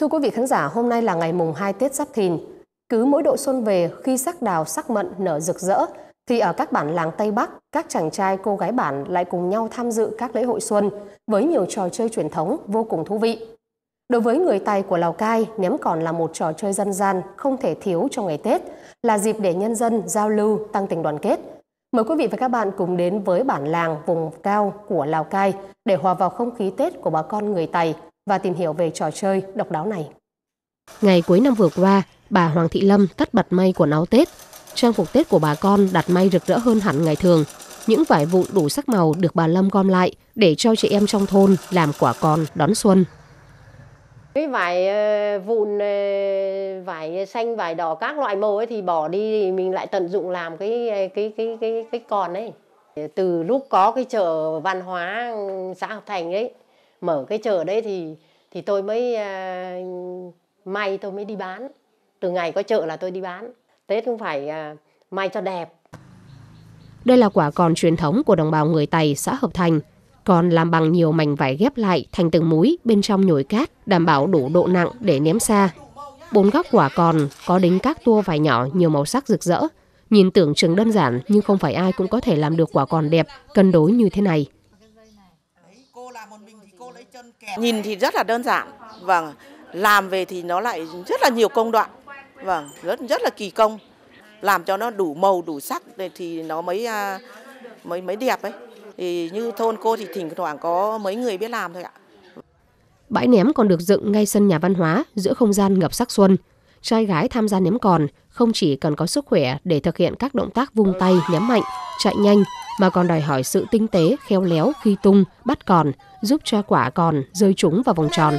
Thưa quý vị khán giả, hôm nay là ngày mùng 2 Tết Giáp Thìn. Cứ mỗi độ xuân về, khi sắc đào sắc mận nở rực rỡ, thì ở các bản làng Tây Bắc, các chàng trai cô gái bản lại cùng nhau tham dự các lễ hội xuân với nhiều trò chơi truyền thống vô cùng thú vị. Đối với người Tày của Lào Cai, ném còn là một trò chơi dân gian không thể thiếu trong ngày Tết, là dịp để nhân dân giao lưu, tăng tình đoàn kết. Mời quý vị và các bạn cùng đến với bản làng vùng cao của Lào Cai để hòa vào không khí Tết của bà con người Tày và tìm hiểu về trò chơi độc đáo này. Ngày cuối năm vừa qua, bà Hoàng Thị Lâm tất bật may quần áo Tết. Trang phục Tết của bà con đặt may rực rỡ hơn hẳn ngày thường. Những vải vụn đủ sắc màu được bà Lâm gom lại để cho chị em trong thôn làm quả con đón xuân. Cái vải ờ, vụn, ờ, vải xanh, vải đỏ các loại màu ấy thì bỏ đi thì mình lại tận dụng làm cái cái cái cái cái còn ấy. Từ lúc có cái chợ văn hóa xã Hợp Thành ấy, mở cái chợ đấy thì thì tôi mới uh, may tôi mới đi bán. Từ ngày có chợ là tôi đi bán. Tết cũng phải uh, may cho đẹp. Đây là quả còn truyền thống của đồng bào người Tày xã Hợp Thành còn làm bằng nhiều mảnh vải ghép lại thành từng múi bên trong nhồi cát, đảm bảo đủ độ nặng để ném xa. Bốn góc quả còn có đính các tua vải nhỏ nhiều màu sắc rực rỡ. Nhìn tưởng chừng đơn giản nhưng không phải ai cũng có thể làm được quả còn đẹp, cân đối như thế này. Nhìn thì rất là đơn giản, vâng, làm về thì nó lại rất là nhiều công đoạn, vâng, rất rất là kỳ công, làm cho nó đủ màu đủ sắc thì nó mới à, mới mới đẹp ấy thì như thôn cô thì thỉnh thoảng có mấy người biết làm thôi ạ. Bãi ném còn được dựng ngay sân nhà văn hóa giữa không gian ngập sắc xuân. Trai gái tham gia ném còn không chỉ cần có sức khỏe để thực hiện các động tác vung tay ném mạnh, chạy nhanh mà còn đòi hỏi sự tinh tế, khéo léo khi tung, bắt còn, giúp cho quả còn rơi trúng vào vòng tròn.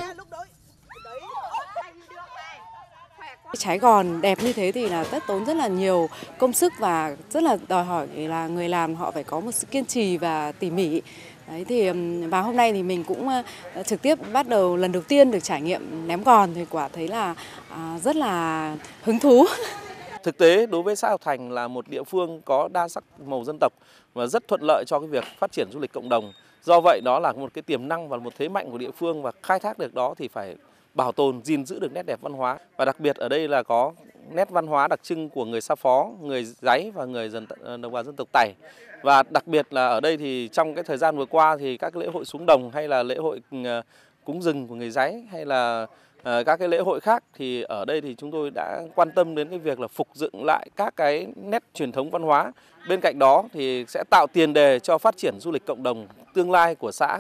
Trái gòn đẹp như thế thì là tất tốn rất là nhiều công sức và rất là đòi hỏi là người làm họ phải có một sự kiên trì và tỉ mỉ. Đấy thì và hôm nay thì mình cũng ờ, trực tiếp bắt đầu lần đầu tiên được trải nghiệm ném gòn thì quả thấy là à, rất là hứng thú. Thực tế đối với xã Hợp Thành là một địa phương có đa sắc màu dân tộc và rất thuận lợi cho cái việc phát triển du lịch cộng đồng. Do vậy đó là một cái tiềm năng và một thế mạnh của địa phương và khai thác được đó thì phải bảo tồn, gìn giữ được nét đẹp văn hóa. Và đặc biệt ở đây là có nét văn hóa đặc trưng của người Sa Phó, người Giấy và người dân ờ, đồng bào dân tộc Tày. Và đặc biệt là ở đây thì trong cái thời gian vừa qua thì các lễ hội xuống đồng hay là lễ hội ờ, cúng rừng của người Giấy hay là ờ, các cái lễ hội khác thì ở đây thì chúng tôi đã quan tâm đến cái việc là phục dựng lại các cái nét truyền thống văn hóa. Bên cạnh đó thì sẽ tạo tiền đề cho phát triển du lịch cộng đồng tương lai của xã.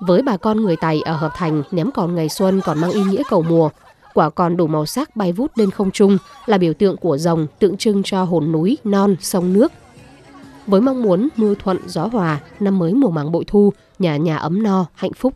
Với bà con người Tày ở Hợp Thành, ném còn ngày xuân còn mang ý nghĩa cầu mùa. Quả còn đủ màu sắc bay vút lên không trung là biểu tượng của rồng tượng trưng cho hồn núi, non, sông nước. Với mong muốn mưa thuận gió hòa, năm mới mùa màng bội thu, nhà nhà ấm no, hạnh phúc.